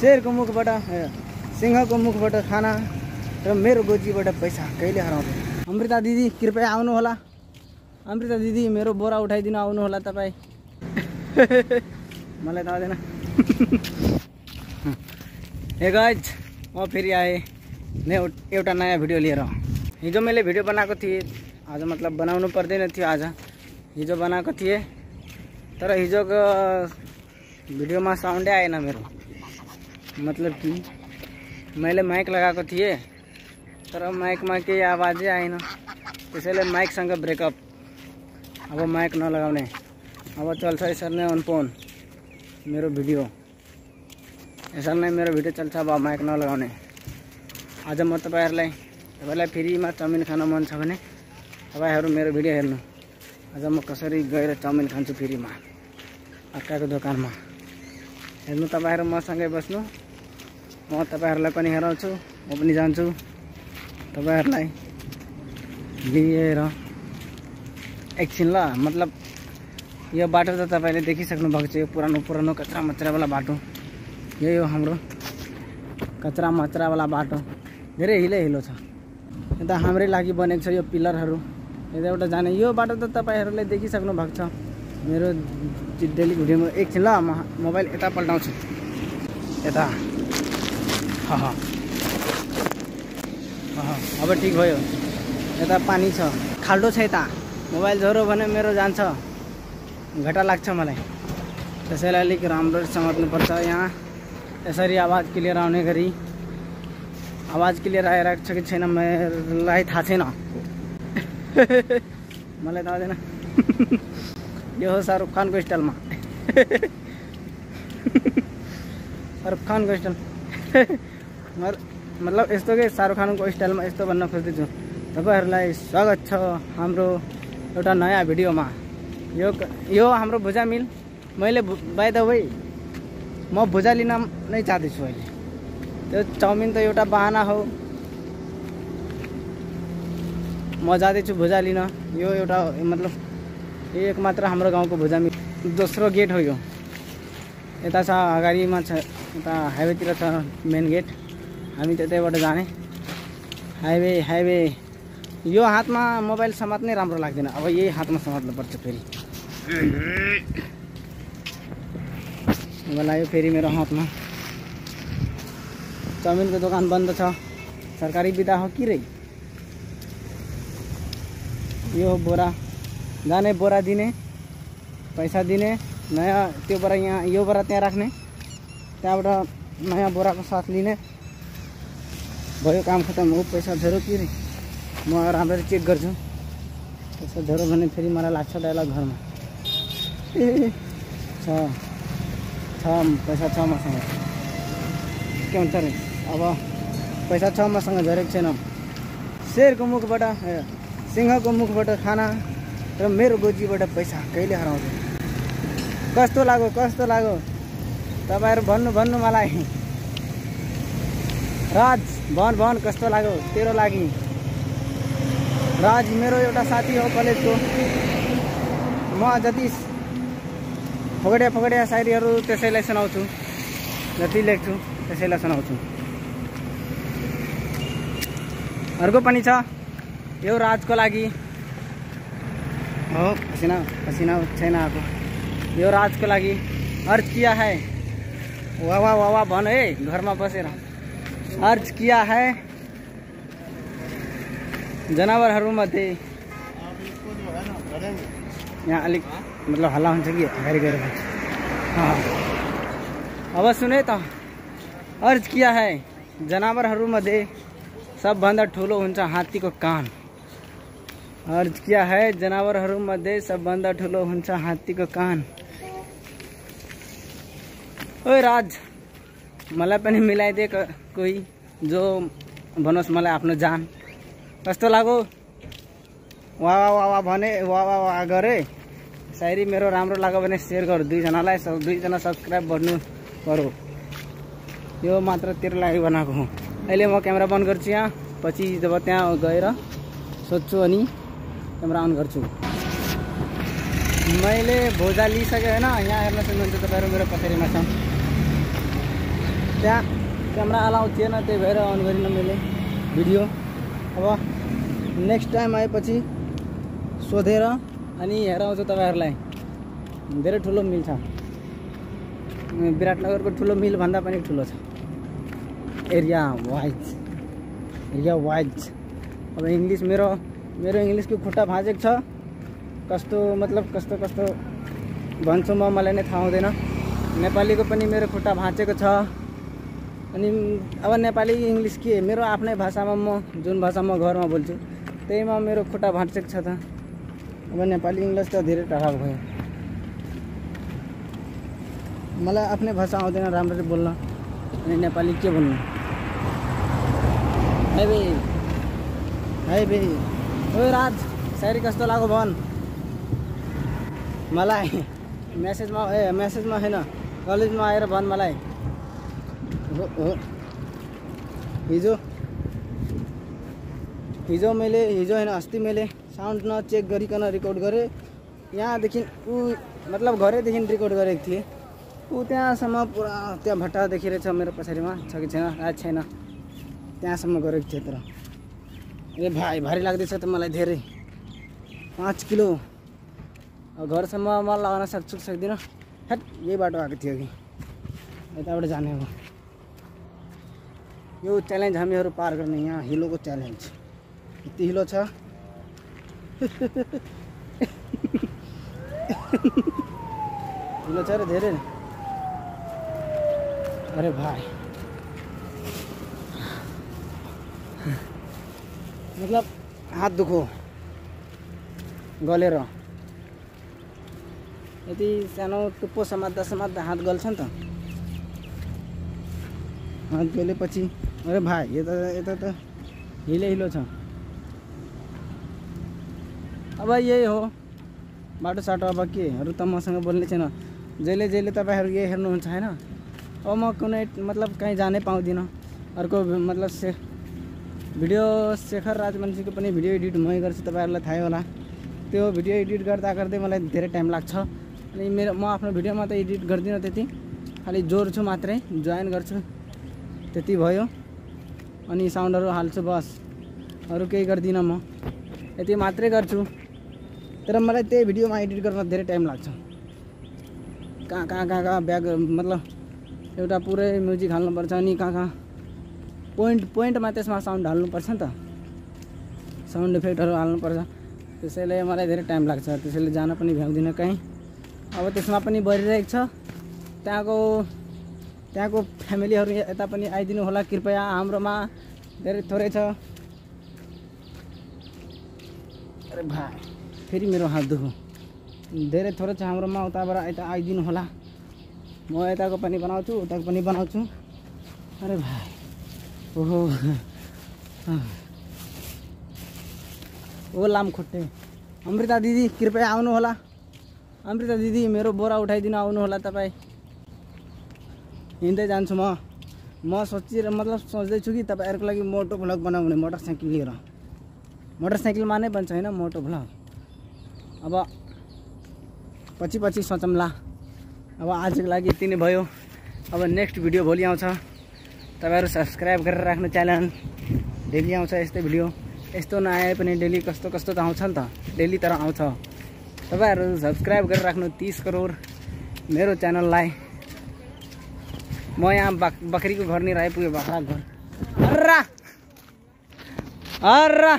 शेरको मुखबाट ए, सिंहको मुखबाट खाना र मेरो गोजीबाट पैसा कहिले हराउँदैन अमृता दिदी कृपया आउनु होला अमृता दिदी मेरो बोरा उठाइदिनु आउनु होला तपाईँ। मलाई थाहा छैन हे गाइज म फेरि आएँ। एउटा नयाँ भिडियो लिएर। हिजो मैले भिडियो बनाएको थिएँ। आज मतलब बनाउनु पर्दैन थियो आज। हिजो बनाएको थिएँ। तर हिजोको भिडियोमा साउन्डै आएन मेरो। मतलब कि मैले माइक लगाएको थिएँ तर माइकमा केही आवाजै आएन। त्यसैले माइकसँग ब्रेकअप अब माइक नलगाउने। अब चल्छ यसरी नै अनपोन मेरो भिडियो यसरी नै मेरो भिडियो चल्छ अब माइक नलगाउने। आज म तपाईँहरूलाई तपाईँलाई फ्रीमा चाउमिन खान मन छ भने तपाईँहरू मेरो भिडियो हेर्नु। आज म कसरी गएर चाउमिन खान्छु फ्रीमा? अर्काको दोकानमा। हेर्नु तपाईँहरू मसँगै बस्नु। म तपाईँहरूलाई पनि हेराउँछु म पनि जान्छु। तपाईँहरूलाई लिएर एकछिन ल मतलब यो बाटो त तपाईँले देखिसक्नु भएको छ यो पुरानो पुरानो कचरा मचरावाला बाटो। यही हो हाम्रो कचरा मचरावाला बाटो। धेरै हिलै हिलो छ। यता हाम्रै लागि बनेको छ यो पिलरहरू। यता एउटा जाने यो बाटो त तपाईँहरूले देखिसक्नु भएको छ। मेरो डेली भिडियोमा एकछिन ल म मोबाइल यता पल्टाउँछु। यता। अब ठिक भयो। यता पानी छ। खाल्डो छ यता। मोबाइल झऱ्यो भने मेरो जान्छ। घाटा लाग्छ मलाई। त्यसैले अलिक राम्रो समात्नुपर्छ यहाँ। यसरी आवाज क्लियर आउने गरी। आवाज क्लियर आइरहेको छ कि छैन मलाई थाहा छैन। मलाई थाहा छैन। यो हो शाहरुख खानको स्टाइलमा। शाहरुख खानको स्टाइल। मतलब यस्तो के शाहरुख खानको स्टाइलमा यस्तो भन्न खोज्दैछु। तपाईँहरूलाई स्वागत छ हाम्रो एउटा नयाँ भिडियोमा। यो यो हाम्रो भुजा मिल। मैले बाई द वे म भुजा लिन नै चाहँदैछु अहिले। त्यो चाउमिन त एउटा बाहना हो। म जाँदैछु भुजा लिन। यो एउटा मतलब एक मात्र हाम्रो गाउँको भुजा मिल। दोस्रो गेट हो यो। यता छ अगाडिमा छ यता हाइवेतिर छ मेन गेट। हामी त्यतैबाट जाने। Highway highway. यो हातमा मोबाइल समात्नै राम्रो लाग्दैन। अब यही हातमा समात्नुपर्छ फेरि। मलाई फेरि मेरो हातमा। चाउमिनको दोकान बन्द छ। सरकारी बिदा हो कि रे? यो बोरा। जाने बोरा दिने पैसा दिने नयाँ त्यो बोरा यहाँ यो बोरा त्यहाँ राख्ने। त्यहाँबाट नयाँ बोराको साथ लिने। भयो काम खतम हो पैसा झऱ्यो कि म राम्ररी चेक गर्छु। पैसा झऱ्यो भने फेरि मलाई लाग्छ डाइलग घरमा। ए छ छ पैसा छ मसँग। के हुन्छ रे? अब पैसा छ मसँग झरेको छैन। शेरको मुखबाट सिंहको मुखबाट खाना र मेरो गोजीबाट पैसा कहिले हराउँदैन कस्तो लाग्यो कस्तो लाग्यो? तपाईँहरू भन्नु भन्नु मलाई। राज। भन भन कस्तो लाग्यो? तेरो लागि। राज मेरो एउटा साथी हो कलेजको। म जति फगडिया फगडिया सायरीहरू त्यसैलाई सुनाउँछु। जति लेख्छु त्यसैलाई सुनाउँछु। अर्को पनि छ। यो राजको लागि। हो पसिना पसिना छैन आएको यो राजको लागि। अर्ज किया है। वाह वाह वाह वाह भन है घरमा बसेर। अर्ज़ किया है। जनावरहरूमध्ये यहाँ अलिक मतलब हल्ला हुन्छ कि अगाडि गएर अँ। अब सुने त। अर्ज़ किया है। जनावरहरूमध्ये ठुलो हुन्छ हात्तीको कान। अर्ज़ किया है। जनावरहरूमध्ये ठुलो हुन्छ हात्तीको कान। ओइ राज। मलाई पनि मिलाइदिए कोही जो भनोस् मलाई आफ्नो जान। कस्तो लाग्यो? वा वा वा वा भने वा वा वा गरे। सायरी मेरो राम्रो लाग्यो भने सेयर गर। दुईजनालाई दुईजना सब्सक्राइब गर्नु पऱ्यो। यो मात्र तेरो लागि बनाएको हो। अहिले म क्यामेरा बन्द गर्छु यहाँ। पछि जब त्यहाँ गएर सोध्छु अनि क्यामेरा अन गर्छु। मैले भोजा लिइसकेँ होइन। यहाँ हेर्न सक्नुहुन्छ तपाईँहरू मेरो पछाडिमा छ। त्यहाँ क्यामेरा अलाउ थिएन त्यही भएर अन गरिनँ मैले भिडियो अब नेक्स्ट टाइम आएपछि सोधेर अनि हेराउँछु तपाईँहरूलाई धेरै ठुलो मिल छ विराटनगरको ठुलो मिलभन्दा पनि ठुलो छ एरिया वाइज एरिया वाइज अब इङ्ग्लिस मेरो मेरो इङ्ग्लिसको खुट्टा भाँचेको छ कस्तो मतलब कस्तो कस्तो भन्छु म मलाई नै थाहा हुँदैन नेपालीको पनि मेरो खुट्टा भाँचेको छ अनि अब नेपाली इङ्ग्लिस के? मेरो आफ्नै भाषामा म जुन भाषा म घरमा बोल्छु त्यहीमा मेरो खुट्टा भाँचेको छ त। अब नेपाली इङ्ग्लिस त धेरै टाढा भयो। मलाई आफ्नै भाषा आउँदैन राम्ररी बोल्न। अनि नेपाली के बोल्नु है बे। है बे। ओ राज सायरी कस्तो लाग्यो भन्? मलाई मेसेजमा ए मेसेजमा होइन कलेजमा आएर भन् मलाई। हिजो हिजो मैले, हिजो होइन, अस्ति मैले साउन्ड नचेक गरिकन रेकर्ड गरेँ। यहाँदेखि ऊ मतलब घरैदेखि रेकर्ड गरेको थिएँ। ऊ त्यहाँसम्म पुरा, त्यहाँ भट्टा देखिरहेछ मेरो पछाडिमा, छ कि छैन आज छैन। त्यहाँसम्म गरेको तर। ए भाइ, भारी लाग्दैछ त मलाई धेरै। पाँच किलो। घरसम्म म लगाउन सक्छु, सक्दिनँ। हेट यही बाटो आएको थियो कि यताबाट जाने हो। यो च्यालेन्ज हामीहरू पार गर्ने यहाँ हिलोको च्यालेन्ज यति हिलो छ। हिलो छ र धेरै। अरे भाइ। मतलब हात दुखो। गलेर। यति सानो टुप्पो समात्दा समात्दा हात गल्छ नि त। हात गलेपछि अरे भाइ यता यता त हिलो हिलो छ। अब यही हो। बाटो साटो अब केहरू त मसँग बोल्ने छैन। जहिले जहिले तपाईँहरू यही हेर्नुहुन्छ होइन? अब म कुनै मतलब कहीँ जानै पाउँदिनँ। अर्को मतलब से भिडियो शेखर राजवंशीको पनि भिडियो एडिट मै गर्छु तपाईँहरूलाई थाहै होला। त्यो भिडियो एडिट गर्दा गर्दै मलाई धेरै टाइम लाग्छ। अनि मेरो म आफ्नो भिडियोमा त एडिट गर्दिनँ त्यति। खालि जोड्छु मात्रै जोइन गर्छु। त्यति भयो। अनि साउन्डहरू हाल्छु बस। अरू केही गर्दिनँ म। यति मात्रै गर्छु। तर मलाई त्यही भिडियोमा एडिट गर्न धेरै टाइम लाग्छ। कहाँ कहाँ कहाँ कहाँ ब्याग मतलब एउटा पुरै म्युजिक हाल्नुपर्छ अनि कहाँ कहाँ। पोइन्ट पोइन्टमा त्यसमा साउन्ड हाल्नुपर्छ नि त। साउन्ड इफेक्टहरू हाल्नुपर्छ। त्यसैले मलाई धेरै टाइम लाग्छ। त्यसैले जान पनि भ्याउँदिनँ कहीँ। अब त्यसमा पनि बढिरहेको छ। त्यहाँको त्यहाँको फ्यामिलीहरू यता पनि आइदिनु होला कृपया हाम्रोमा। धेरै थोरै छ। अरे भाइ फेरि मेरो हात दुखो धेरै थोरै छ हाम्रोमा उताबाट यता आइदिनु होला। म यताको पनि बनाउँछु उताको पनि बनाउँछु। अरे भाइ ओहो। ओ लामखुट्टे अमृता दिदी कृपया आउनु होला। अमृता दिदी मेरो बोरा उठाइदिनु आउनु होला तपाईँ। हिँड्दै जान्छु म। म सोचिर मतलब सोच्दैछु कि तपाईँहरूको लागि मोटो भ्लग बनाउने मोटरसाइकल लिएर। मोटरसाइकलमा नै बन्छ होइन मोटो भ्लग। अब पछि पछि सोचौँला अब आजको लागि यति नै भयो। अब नेक्स्ट भिडियो भोलि आउँछ। तपाईँहरू सब्सक्राइब गरेर राख्नु च्यानल। डेली आउँछ यस्तै भिडियो। यस्तो नआए पनि डेली कस्तो कस्तो त आउँछ नि त। डेली तर आउँछ। तपाईँहरू सब्सक्राइब गरेर राख्नु तिस करोड मेरो च्यानललाई। म यहाँ बाक बकरीको घर निर आइपुगेँ बाख्राको घर अर्रा अर्रा